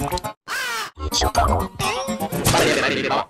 一緒。て。